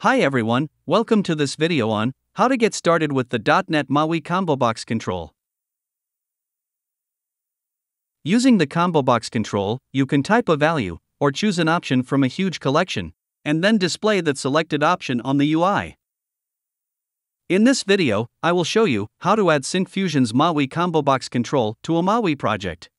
Hi everyone, welcome to this video on how to get started with the .NET MAUI Combo Box control. Using the Combo Box control, you can type a value or choose an option from a huge collection and then display that selected option on the UI. In this video, I will show you how to add Syncfusion's MAUI Combo Box control to a MAUI project.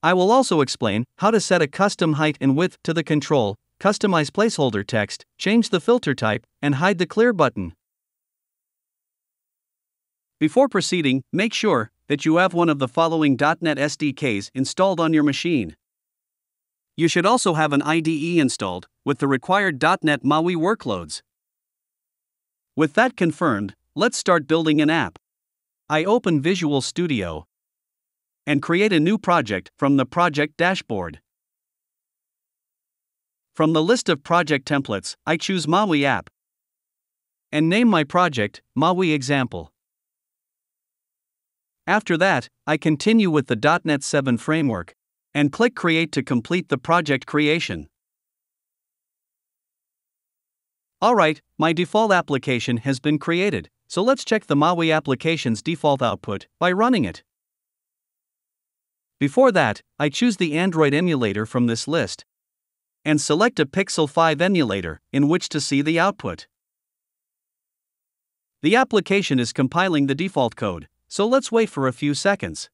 I will also explain how to set a custom height and width to the control customize placeholder text, change the filter type, and hide the clear button. Before proceeding, make sure that you have one of the following .NET SDKs installed on your machine. You should also have an IDE installed with the required .NET MAUI workloads. With that confirmed, let's start building an app. I open Visual Studio and create a new project from the project dashboard. From the list of project templates, I choose MAUI app and name my project MAUI example. After that, I continue with the .NET 7 framework and click Create to complete the project creation. Alright, my default application has been created, so let's check the MAUI application's default output by running it. Before that, I choose the Android emulator from this list and select a Pixel 5 emulator in which to see the output. The application is compiling the default code, so let's wait for a few seconds.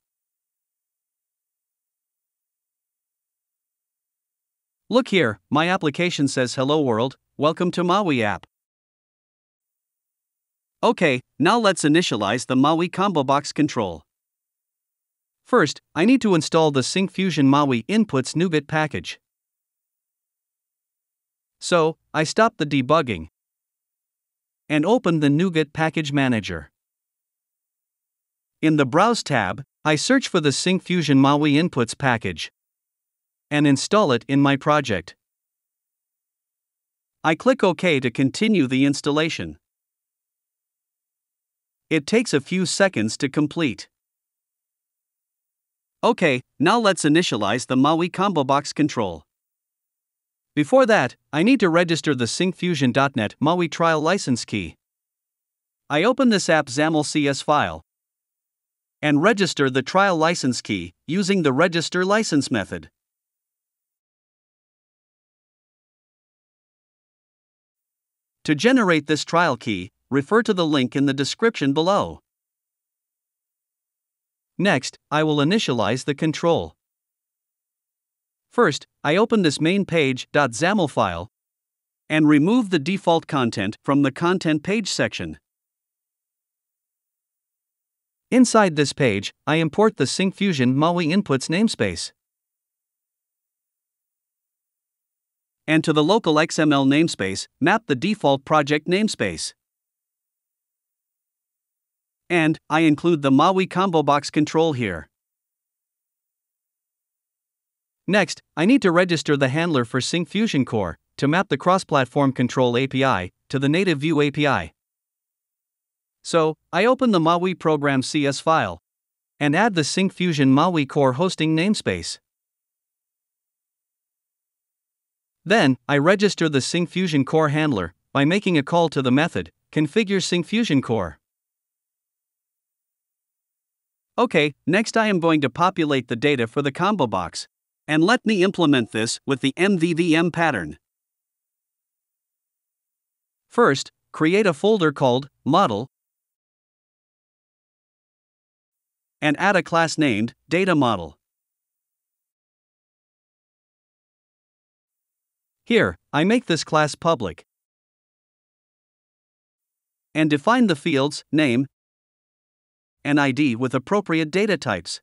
Look here, my application says Hello World, welcome to MAUI app. Okay, now let's initialize the MAUI Combo Box control. First, I need to install the Syncfusion MAUI Inputs NuGet package. So, I stop the debugging and open the NuGet Package Manager. In the Browse tab, I search for the Syncfusion MAUI Inputs package and install it in my project. I click OK to continue the installation. It takes a few seconds to complete. OK, now let's initialize the MAUI Combo Box control. Before that, I need to register the Syncfusion .NET MAUI trial license key. I open this app XAML CS file and register the trial license key using the register license method. To generate this trial key, refer to the link in the description below. Next, I will initialize the control. First, I open this main page.xaml file and remove the default content from the content page section. Inside this page, I import the Syncfusion MAUI inputs namespace. And to the local XML namespace, map the default project namespace. And I include the MAUI combo box control here. Next, I need to register the handler for Syncfusion Core to map the cross platform control API to the native view API. So, I open the MAUI program CS file and add the Syncfusion MAUI Core hosting namespace. Then, I register the Syncfusion Core handler by making a call to the method configure Syncfusion Core. Okay, next I am going to populate the data for the combo box. And let me implement this with the MVVM pattern. First, create a folder called Model and add a class named Data Model. Here, I make this class public and define the fields name and ID with appropriate data types.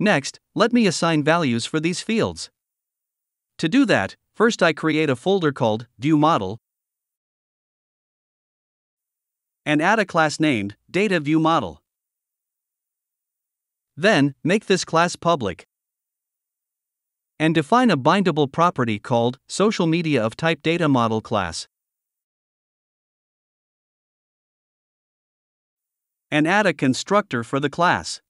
Next, let me assign values for these fields. To do that, first I create a folder called View Model and add a class named Data View Model. Then, make this class public and define a bindable property called Social Media of Type Data Model class. And add a constructor for the class.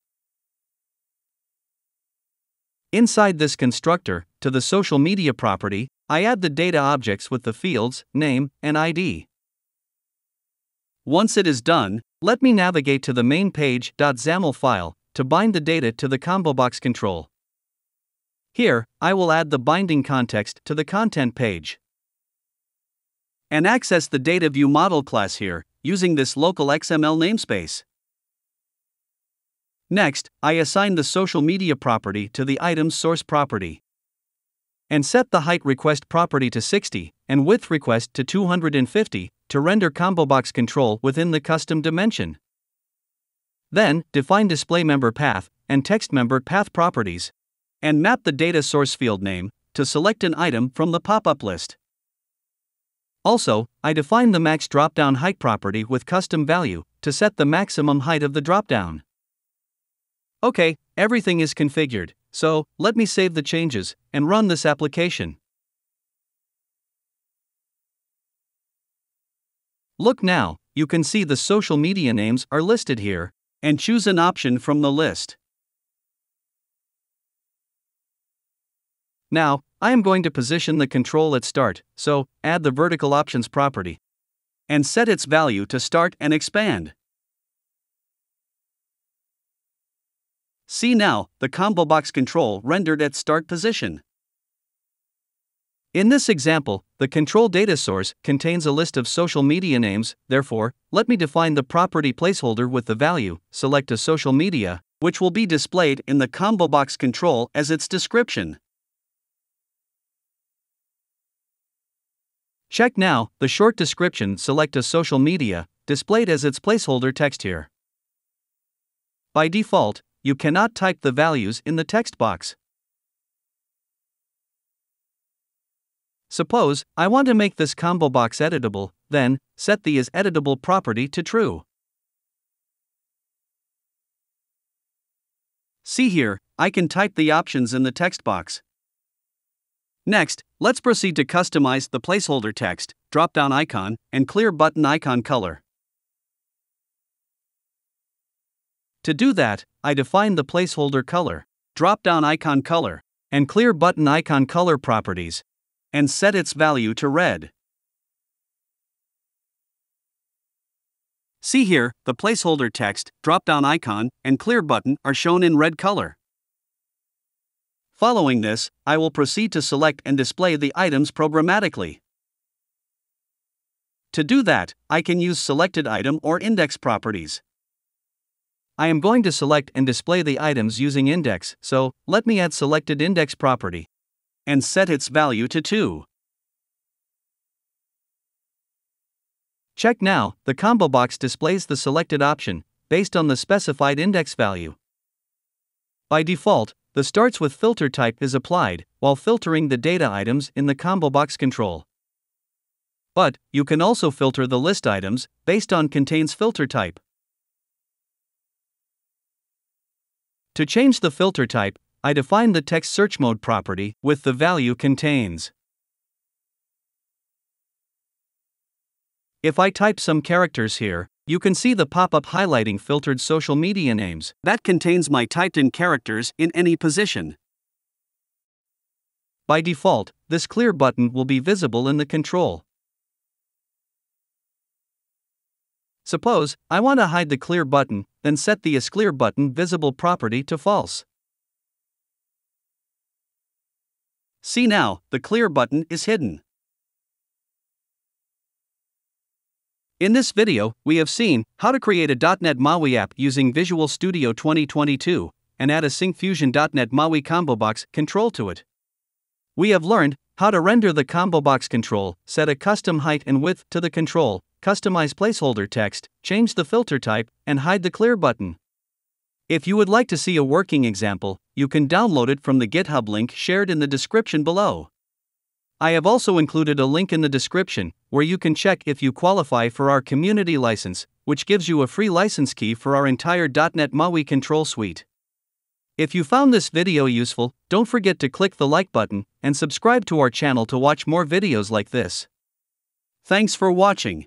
Inside this constructor, to the social media property, I add the data objects with the fields, name, and ID. Once it is done, let me navigate to the main page.xaml file to bind the data to the ComboBox control. Here, I will add the binding context to the content page. And access the data view model class here, using this local XML namespace. Next, I assign the social media property to the item's source property. And set the height request property to 60 and width request to 250 to render ComboBox control within the custom dimension. Then, define display member path and text member path properties. And map the data source field name to select an item from the pop up list. Also, I define the max dropdown height property with custom value to set the maximum height of the dropdown. Okay, everything is configured, so let me save the changes and run this application. Look now, you can see the social media names are listed here, and choose an option from the list. Now, I am going to position the control at start, so add the vertical options property and set its value to start and expand. See now the combo box control rendered at start position. In this example, the control data source contains a list of social media names, therefore, let me define the property placeholder with the value, select a social media, which will be displayed in the combo box control as its description. Check now, the short description select a social media, displayed as its placeholder text here. By default, you cannot type the values in the text box. Suppose I want to make this ComboBox editable, then set the is editable property to true. See here, I can type the options in the text box. Next, let's proceed to customize the placeholder text, drop-down icon, and clear button icon color. To do that, I define the placeholder color, drop down icon color, and clear button icon color properties, and set its value to red. See here, the placeholder text, drop down icon, and clear button are shown in red color. Following this, I will proceed to select and display the items programmatically. To do that, I can use selected item or index properties. I am going to select and display the items using index, so let me add selected index property and set its value to 2. Check now, the combo box displays the selected option based on the specified index value. By default, the starts with filter type is applied while filtering the data items in the combo box control. But you can also filter the list items based on contains filter type. To change the filter type, I define the text search mode property with the value contains. If I type some characters here, you can see the pop up highlighting filtered social media names that contains my typed in characters in any position. By default, this clear button will be visible in the control. Suppose I want to hide the clear button, then set the is clear button visible property to false. See now, the clear button is hidden. In this video, we have seen how to create a .NET MAUI app using Visual Studio 2022 and add a Syncfusion .NET MAUI combo box control to it. We have learned how to render the combo box control, set a custom height and width to the control, customize placeholder text, change the filter type, and hide the clear button. If you would like to see a working example, you can download it from the GitHub link shared in the description below. I have also included a link in the description where you can check if you qualify for our community license, which gives you a free license key for our entire .NET MAUI control suite. If you found this video useful, don't forget to click the like button and subscribe to our channel to watch more videos like this. Thanks for watching.